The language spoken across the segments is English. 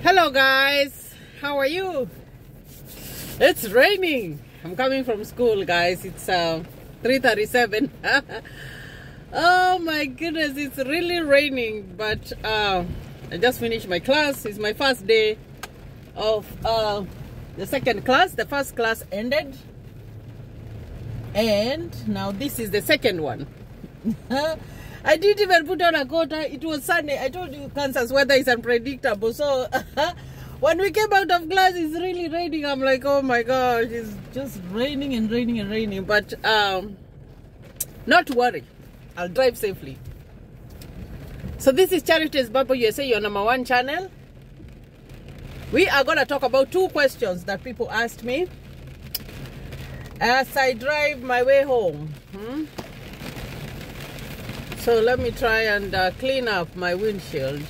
Hello guys, how are you? It's raining. I'm coming from school guys. It's uh, 3:37. oh my goodness, it's really raining, but uh, I just finished my class. It's my first day of uh, the second class. The first class ended. And now this is the second one. I didn't even put on a coat. It was sunny. I told you Kansas weather is unpredictable. So when we came out of class, it's really raining. I'm like, oh my gosh, it's just raining and raining and raining. But um, not to worry, I'll drive safely. So this is Charity's bubble USA, your number one channel. We are going to talk about two questions that people asked me as I drive my way home. Hmm? So let me try and uh, clean up my windshield.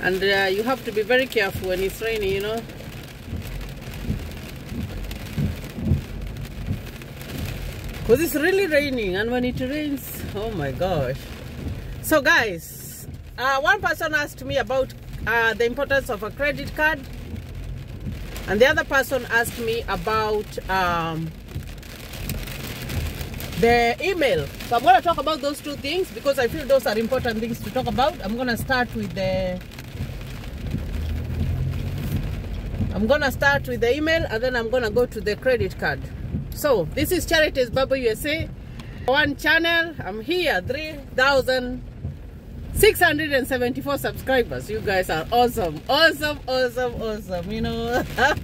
And uh, you have to be very careful when it's raining, you know. Because it's really raining, and when it rains, oh my gosh. So, guys, uh, one person asked me about uh, the importance of a credit card, and the other person asked me about um, the email. So I'm going to talk about those two things because I feel those are important things to talk about. I'm going to start with the I'm going to start with the email and then I'm going to go to the credit card. So this is Charity's bubble USA. One channel. I'm here. 3,674 subscribers. You guys are awesome. Awesome, awesome, awesome. You know.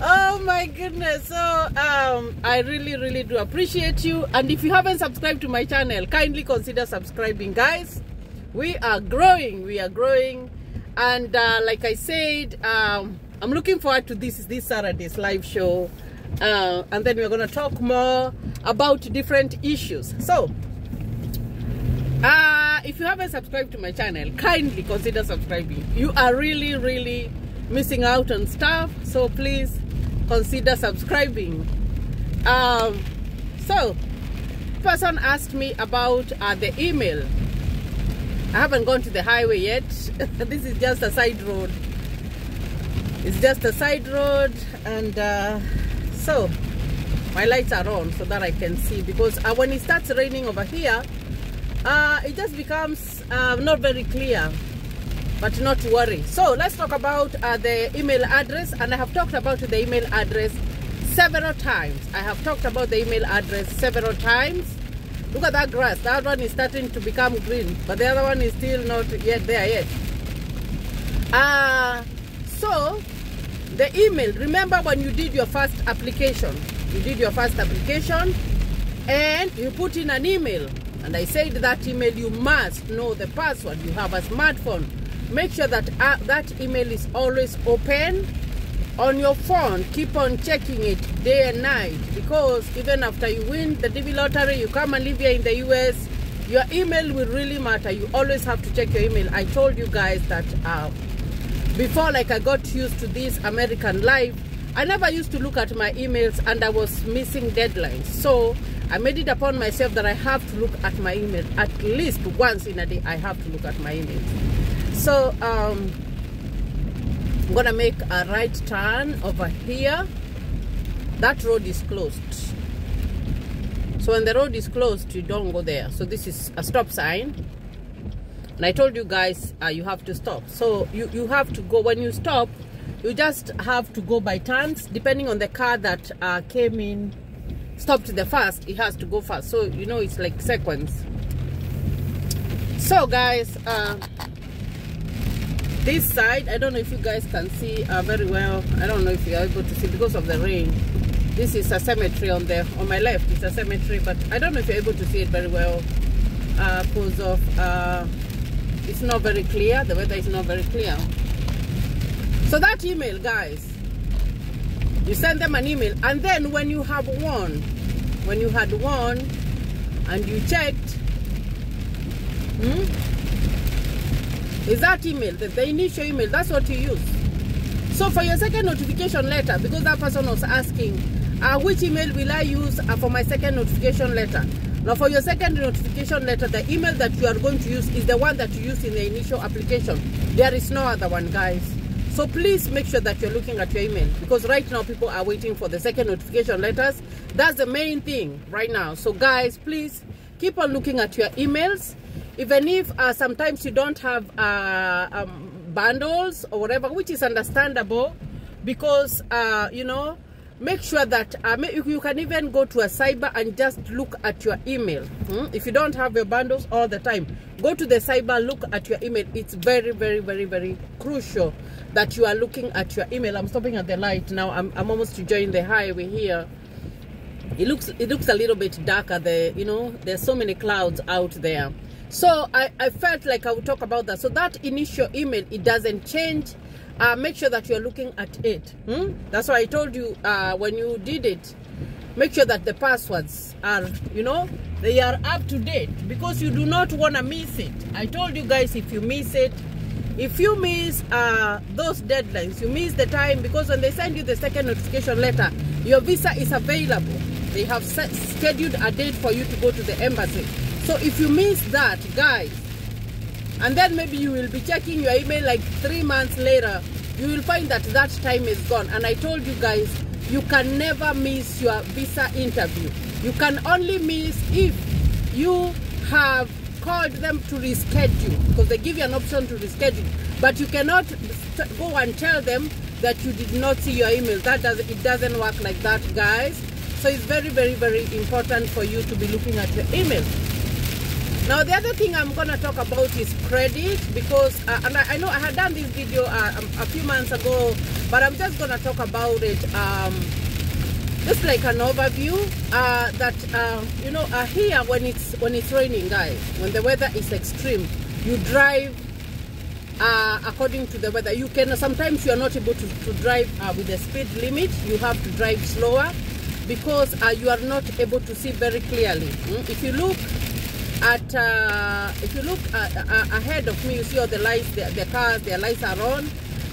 oh my goodness. So um i really really do appreciate you. And if you haven't subscribed to my channel kindly consider subscribing guys. We are growing. We are growing. And uh, like i said um i'm looking forward to this this saturday's live show. Uh, and then we're going to talk more about different issues. So uh if you haven't subscribed to my channel kindly consider subscribing. You are really really missing out on stuff. So please consider subscribing. Um so person asked me about uh, the email. I haven't gone to the highway yet. This is just a side road. It's just a side road and uh, so my lights are on so that i can see because uh, when it starts raining over here uh, it just becomes uh, not very clear but not to worry. So let's talk about uh, the email address and i have talked about the email address several times. I have talked about the email address several times. Look at that grass. That one is starting to become green but the other one is still not yet there yet. Uh so the email remember when you did your first application? You did your first application and you put in an email. And i said that email you must know the password. You have a smartphone make sure that uh, that email is always open on your phone. Keep on checking it day and night. Because even after you win the DV lottery you come and live here in the US your email will really matter. You always have to check your email. I told you guys that uh, before like I got used to this American life I never used to look at my emails and I was missing deadlines. So I made it upon myself that I have to look at my email at least once in a day I have to look at my email. so um, I'm gonna make a right turn over here. That road is closed. So when the road is closed you don't go there. So this is a stop sign. And I told you guys uh, you have to stop. So you you have to go. When you stop you just have to go by turns depending on the car that uh, came in stopped the first it has to go fast. So you know it's like sequence so guys uh, this side i don't know if you guys can see uh, very well. I don't know if you're able to see because of the rain. This is a cemetery on the on my left. It's a cemetery but i don't know if you're able to see it very well. Uh because of uh it's not very clear. The weather is not very clear. So that email guys you send them an email and then when you have one when you had one and you checked hmm, is that email the, the initial email that's what you use so for your second notification letter because that person was asking uh, which email will i use uh, for my second notification letter Now, for your second notification letter, the email that you are going to use is the one that you used in the initial application. There is no other one, guys. So please make sure that you're looking at your email because right now people are waiting for the second notification letters. That's the main thing right now. So guys, please keep on looking at your emails. Even if uh, sometimes you don't have uh, um, bundles or whatever, which is understandable because, uh, you know, make sure that uh, you can even go to a cyber and just look at your email. Hmm? if you don't have your bundles all the time go to the cyber look at your email. It's very very very very crucial that you are looking at your email. I'm stopping at the light now. I'm, I'm almost to join the highway here. It looks it looks a little bit darker. There you know there's so many clouds out there. So i i felt like i would talk about that. So that initial email it doesn't change uh, make sure that you're looking at it. Hmm? That's why I told you uh, when you did it, make sure that the passwords are, you know, they are up to date because you do not want to miss it. I told you guys if you miss it, if you miss uh, those deadlines, you miss the time because when they send you the second notification letter, your visa is available. They have set, scheduled a date for you to go to the embassy. So if you miss that, guys, and then maybe you will be checking your email like three months later. You will find that that time is gone. And i told you guys you can never miss your visa interview. You can only miss if you have called them to reschedule because they give you an option to reschedule. But you cannot go and tell them that you did not see your email. That does it doesn't work like that guys. So it's very very very important for you to be looking at your email now the other thing I'm to talk about is credit because, uh, and I, I, know I had done this video uh, a few months ago, but I'm just to talk about it um, just like an overview uh, that, uh, you know, uh, here when it's, when it's raining, guys, when the weather is extreme, you drive uh, according to the weather. You can, sometimes you're not able to, to drive with the speed limit. You have to drive slower because you are not able to see very clearly. Mm? If you look at uh, if you look uh, uh, ahead of me you see all the lights the, the cars their lights are on.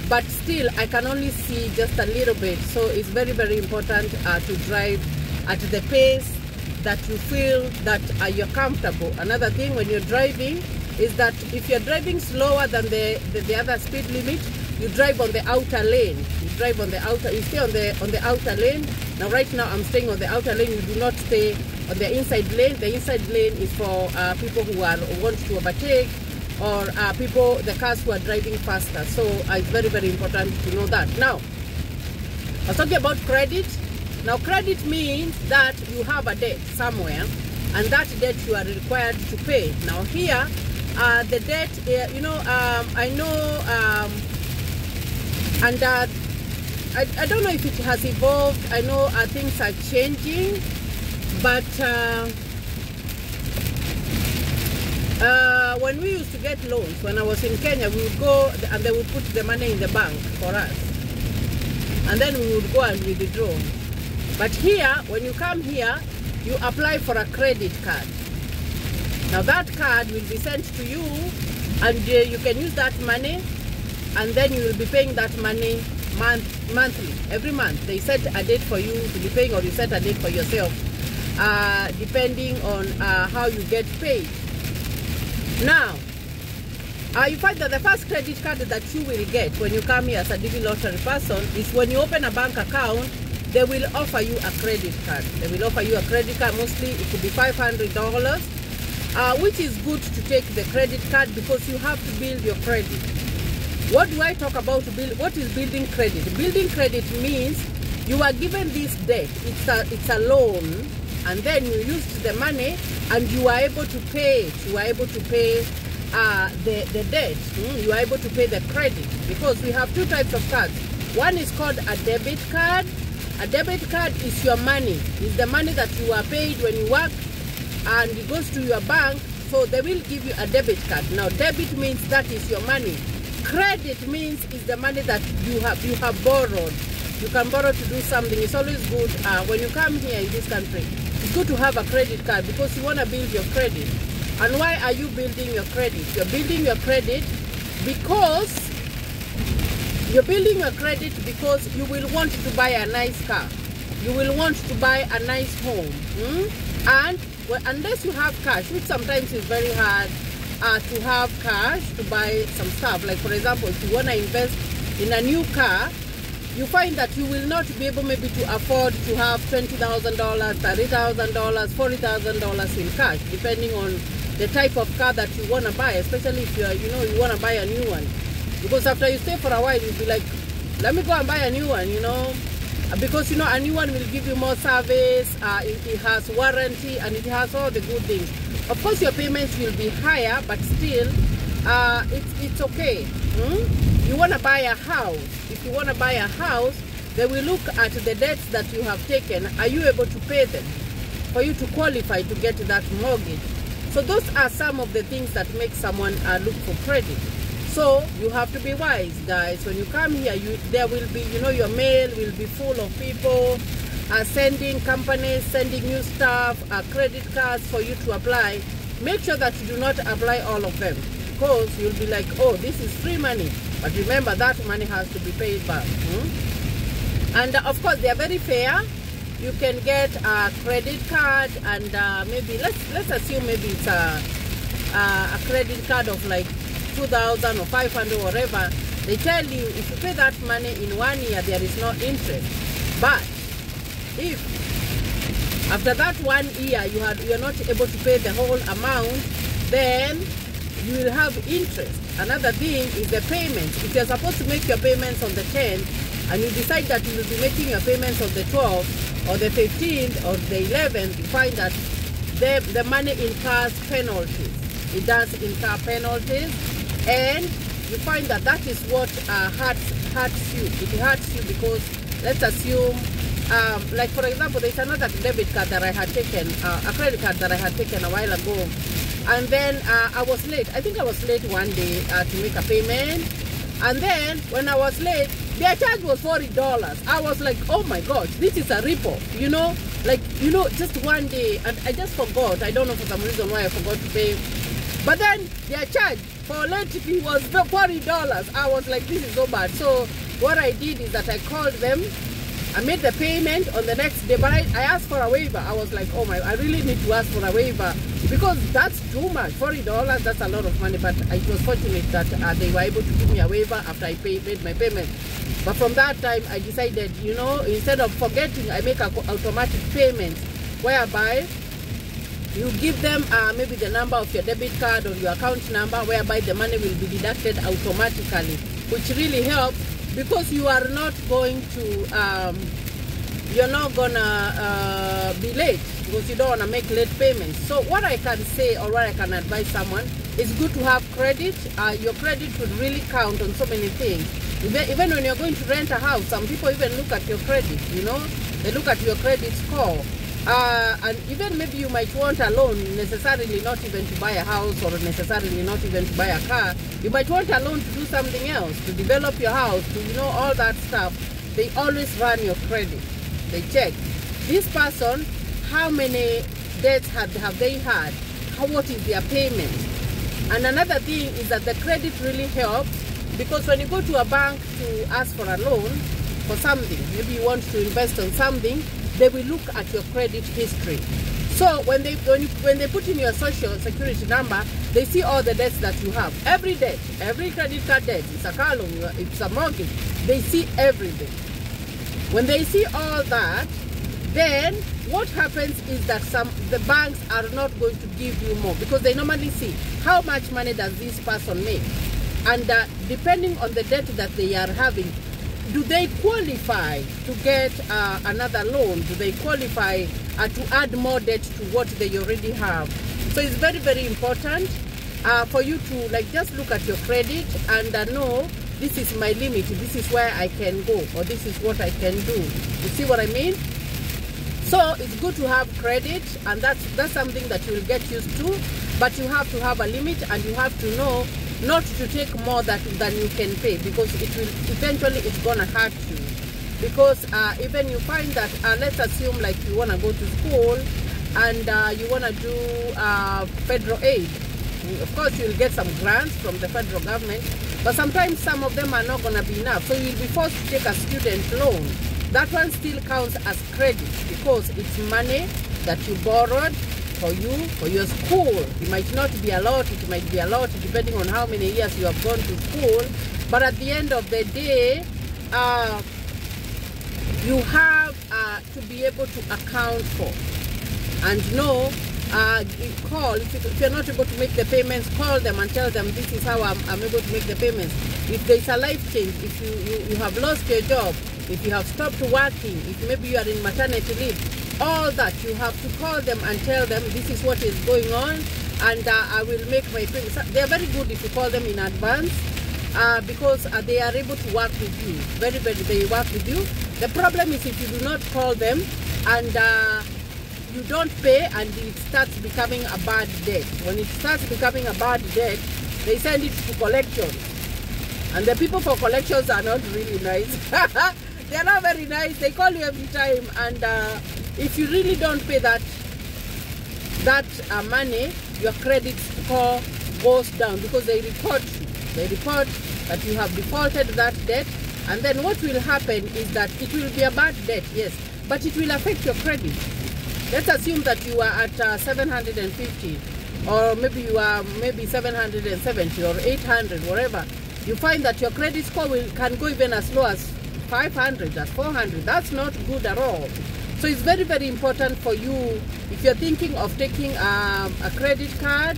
But still I can only see just a little bit. So it's very very important uh, to drive at the pace that you feel that uh, you're comfortable. Another thing when you're driving is that if you're driving slower than the, the, the other speed limit you drive on the outer lane. You drive on the outer you stay on the on the outer lane. Now right now I'm staying on the outer lane. You do not stay the inside lane. The inside lane is for uh, people who are want to overtake or uh, people, the cars who are driving faster. So uh, it's very, very important to know that. Now, I was talking about credit. Now, credit means that you have a debt somewhere and that debt you are required to pay. Now, here, uh, the debt, uh, you know, um, I know, um, and uh, I, I don't know if it has evolved. I know uh, things are changing but uh, uh, when we used to get loans, when I was in Kenya, we would go and they would put the money in the bank for us. And then we would go and withdraw. But here, when you come here, you apply for a credit card. Now that card will be sent to you and uh, you can use that money and then you will be paying that money month monthly, every month. They set a date for you to be paying or you set a date for yourself uh, depending on uh, how you get paid. Now, uh, you find that the first credit card that you will get when you come here as a DV lottery person is when you open a bank account, they will offer you a credit card. They will offer you a credit card, mostly it could be $500, uh, which is good to take the credit card because you have to build your credit. What do I talk about? Build, what is building credit? Building credit means you are given this debt. It's a, it's a loan and then you used the money and you are able to pay. You are able to pay uh, the, the debt. Mm? You are able to pay the credit because we have two types of cards. One is called a debit card. A debit card is your money. It's the money that you are paid when you work and it goes to your bank. So they will give you a debit card. Now debit means that is your money. Credit means is the money that you have you have borrowed. You can borrow to do something. It's always good uh, when you come here in this country it's good to have a credit card because you want to build your credit. And why are you building your credit? You're building your credit because you're building your credit because you will want to buy a nice car. You will want to buy a nice home. Hmm? And well, unless you have cash, which sometimes is very hard uh, to have cash to buy some stuff. Like for example, if you want to invest in a new car, you find that you will not be able maybe to afford to have $20,000, $30,000, $40,000 in cash, depending on the type of car that you want to buy, especially if you are, you know, you want to buy a new one. Because after you stay for a while, you'll be like, let me go and buy a new one, you know. Because, you know, a new one will give you more service, uh, it, it has warranty, and it has all the good things. Of course, your payments will be higher, but still, uh, it's, it's okay. Hmm? You want to buy a house. If you want to buy a house, they will look at the debts that you have taken. Are you able to pay them for you to qualify to get that mortgage? So those are some of the things that make someone uh, look for credit. So you have to be wise, guys. When you come here, you there will be, you know, your mail will be full of people uh, sending companies, sending you stuff, uh, credit cards for you to apply. Make sure that you do not apply all of them because you'll be like, oh, this is free money. But remember, that money has to be paid back. Hmm? And uh, of course, they are very fair. You can get a credit card, and uh, maybe let's let's assume maybe it's a a credit card of like 2,000 or 500 or whatever. They tell you if you pay that money in one year, there is no interest. But if after that one year you had you are not able to pay the whole amount, then you will have interest. Another thing is the payment. If you're supposed to make your payments on the 10th and you decide that you will be making your payments on the 12th or the 15th or the 11th, you find that the, the money incurs penalties. It does incur penalties and you find that that is what uh, hurts, hurts you. It hurts you because let's assume um, like for example, there's another debit card that I had taken, uh, a credit card that I had taken a while ago, and then uh, I was late. I think I was late one day uh, to make a payment, and then when I was late, their charge was forty dollars. I was like, oh my gosh, this is a ripple, you know, like you know, just one day, and I just forgot. I don't know for some reason why I forgot to pay, but then their charge for late fee was forty dollars. I was like, this is so bad. So what I did is that I called them I made the payment on the next day, but I, I asked for a waiver. I was like, oh my, I really need to ask for a waiver because that's too much. $40, that's a lot of money, but it was fortunate that uh, they were able to give me a waiver after I pay, made my payment. But from that time, I decided, you know, instead of forgetting, I make a automatic payment whereby you give them uh, maybe the number of your debit card or your account number whereby the money will be deducted automatically, which really helps because you are not going to um, you're not gonna uh, be late because you don't want to make late payments. So what i can say or what i can advise someone is good to have credit. Uh, your credit would really count on so many things. Even when you're going to rent a house some people even look at your credit you know? They look at your credit score uh, and even maybe you might want a loan necessarily not even to buy a house or necessarily not even to buy a car. You might want a loan to do something else to develop your house to you know all that stuff. They always run your credit. They check. This person how many debts have, have they had? How what is their payment? And another thing is that the credit really helps because when you go to a bank to ask for a loan for something maybe you want to invest on something they will look at your credit history. So when they when, you, when they put in your social security number, they see all the debts that you have. Every debt, every credit card debt, it's a car loan, it's a mortgage. They see everything. When they see all that, then what happens is that some the banks are not going to give you more because they normally see how much money does this person make, and uh, depending on the debt that they are having, do they qualify to get uh, another loan? Do they qualify uh, to add more debt to what they already have? So it's very, very important uh, for you to like just look at your credit and uh, know this is my limit, this is where I can go, or this is what I can do. You see what I mean? So it's good to have credit, and that's that's something that you will get used to. But you have to have a limit, and you have to know not to take more that than you can pay because it will eventually it's gonna hurt you. Because uh, even you find that uh, let's assume like you want to go to school and uh, you want to do uh, federal aid. Of course you'll get some grants from the federal government but sometimes some of them are not going to be enough. So you'll be forced to take a student loan. That one still counts as credit because it's money that you borrowed for you, for your school. It might not be a lot, it might be a lot, depending on how many years you have gone to school. But at the end of the day, uh, you have uh, to be able to account for and know uh, call if, you, you're not able to make the payments call them and tell them this is how I'm, I'm able to make the payments if there's a life change if you, you, you have lost your job if you have stopped working if maybe you are in maternity leave all that you have to call them and tell them this is what is going on and uh, I will make my payments they are very good if you call them in advance uh, because uh, they are able to work with you very very they work with you the problem is if you do not call them and uh, you don't pay and it starts becoming a bad debt. When it starts becoming a bad debt, they send it to collections. And the people for collections are not really nice. they are not very nice. They call you every time. And uh, if you really don't pay that that uh, money, your credit score goes down because they report. They report that you have defaulted that debt. And then what will happen is that it will be a bad debt, yes, but it will affect your credit. Let's assume that you are at uh, 750 or maybe you are maybe 770 or 800, whatever. You find that your credit score will, can go even as low as 500, as 400. That's not good at all. So it's very, very important for you, if you're thinking of taking um, a credit card,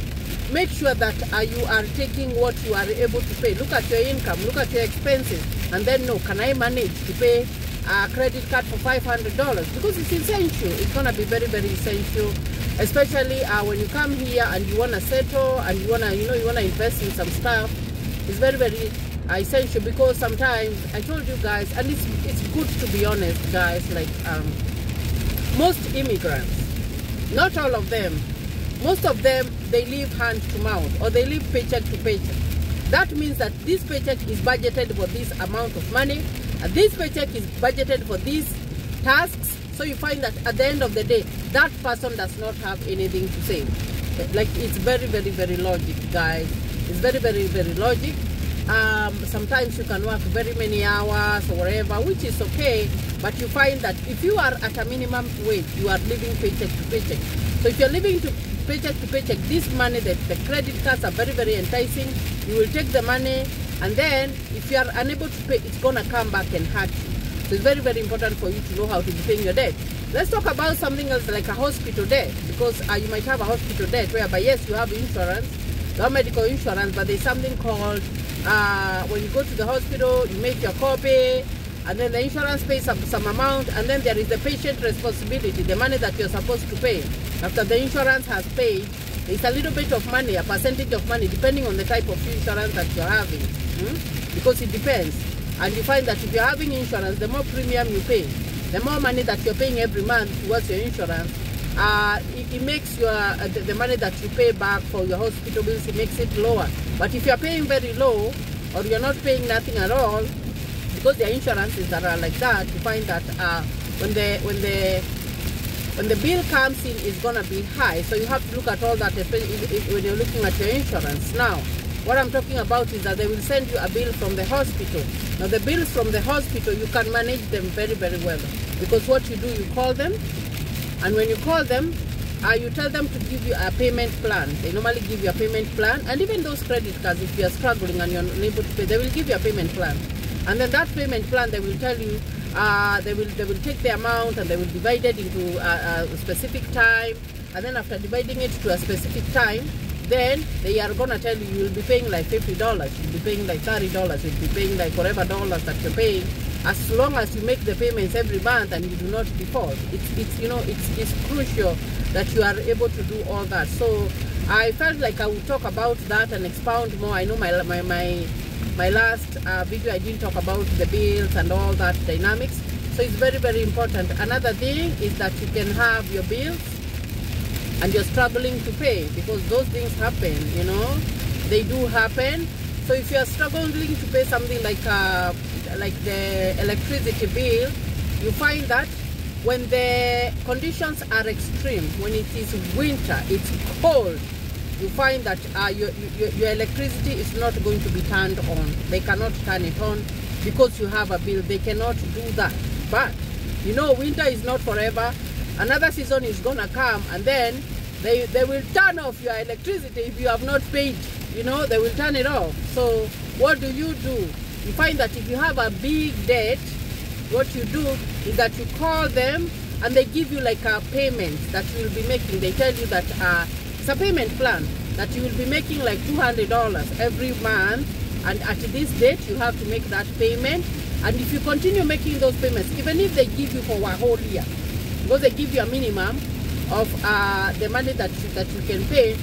make sure that uh, you are taking what you are able to pay. Look at your income, look at your expenses, and then know, can I manage to pay a credit card for $500 because it's essential. It's going to be very, very essential, especially uh, when you come here and you want to settle and you want to, you know, you want to invest in some stuff. It's very, very uh, essential because sometimes I told you guys, and it's it's good to be honest, guys. Like um, most immigrants, not all of them, most of them they live hand to mouth or they live paycheck to paycheck. That means that this paycheck is budgeted for this amount of money and this paycheck is budgeted for these tasks. So you find that at the end of the day, that person does not have anything to say. Like it's very, very, very logic, guys. It's very, very, very logic. Um, sometimes you can work very many hours or whatever, which is okay. But you find that if you are at a minimum wage, you are living paycheck to paycheck. So if you're living to paycheck to paycheck, this money, that the credit cards are very, very enticing. You will take the money, and then if you are unable to pay, it's gonna come back and hurt you. So it's very, very important for you to know how to be paying your debt. Let's talk about something else like a hospital debt, because uh, you might have a hospital debt whereby yes, you have insurance, have medical insurance, but there's something called uh, when you go to the hospital, you make your copay, and then the insurance pays some, some amount, and then there is the patient responsibility, the money that you're supposed to pay. After the insurance has paid, there's a little bit of money, a percentage of money, depending on the type of insurance that you're having. Hmm? Because it depends. And you find that if you're having insurance, the more premium you pay, the more money that you're paying every month towards your insurance, uh, it, it, makes your uh, the, the, money that you pay back for your hospital bills, it makes it lower. But if you're paying very low, or you're not paying nothing at all, because the insurances that are like that, you find that uh, when the when the when the bill comes in, it's gonna be high. So you have to look at all that when you're looking at your insurance. Now, what I'm talking about is that they will send you a bill from the hospital. Now, the bills from the hospital, you can manage them very, very well because what you do, you call them, and when you call them, uh, you tell them to give you a payment plan. They normally give you a payment plan, and even those credit cards, if you are struggling and you're unable to pay, they will give you a payment plan. And then that payment plan, they will tell you, uh, they will they will take the amount and they will divide it into a, a specific time. And then after dividing it to a specific time, then they are gonna tell you you'll be paying like fifty dollars, you'll be paying like thirty dollars, you'll be paying like whatever dollars that you're paying. As long as you make the payments every month and you do not default, it's it's you know it's it's crucial that you are able to do all that. So I felt like I would talk about that and expound more. I know my my my my last uh, video I didn't talk about the bills and all that dynamics so it's very very important another thing is that you can have your bills and you're struggling to pay because those things happen you know they do happen so if you're struggling to pay something like uh, like the electricity bill you find that when the conditions are extreme when it is winter it's cold you find that uh, your, your, your electricity is not going to be turned on. They cannot turn it on because you have a bill. They cannot do that. But, you know, winter is not forever. Another season is to come and then they they will turn off your electricity if you have not paid. You know they will turn it off. So what do you do? You find that if you have a big debt what you do is that you call them and they give you like a payment that you will be making. They tell you that uh, it's a payment plan that you will be making like $200 every month and at this date you have to make that payment. And if you continue making those payments even if they give you for a whole year because they give you a minimum of uh, the money that you, that you can pay.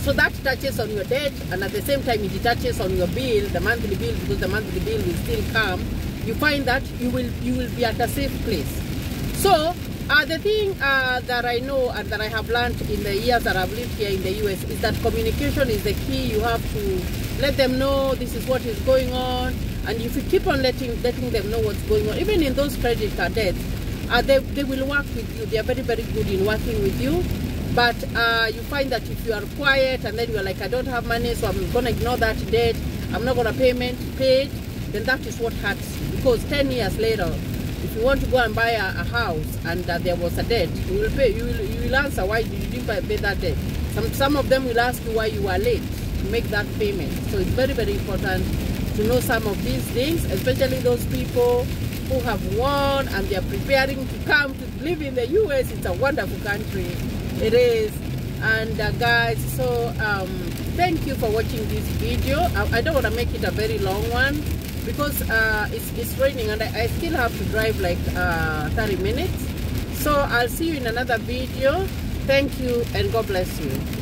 So that touches on your debt and at the same time it touches on your bill the monthly bill because the monthly bill will still come. You find that you will you will be at a safe place. So uh, the thing uh, that I know and that I have learned in the years that I've lived here in the US is that communication is the key. You have to let them know this is what is going on, and if you keep on letting letting them know what's going on, even in those credit card debts, uh, they, they will work with you. They are very very good in working with you. But uh, you find that if you are quiet and then you're like, I don't have money, so I'm gonna ignore that debt. I'm not gonna payment paid. Then that is what hurts you because 10 years later if you want to go and buy a, a house and uh, there was a debt, you will pay. You will, you will answer why you didn't pay that debt. Some some of them will ask you why you were late to make that payment. So it's very very important to know some of these things, especially those people who have won and they are preparing to come to live in the U.S. It's a wonderful country. It is. And uh, guys, so um, thank you for watching this video. I, I don't want to make it a very long one because uh, it's, it's raining and I, I still have to drive like uh, 30 minutes. So I'll see you in another video. Thank you and God bless you.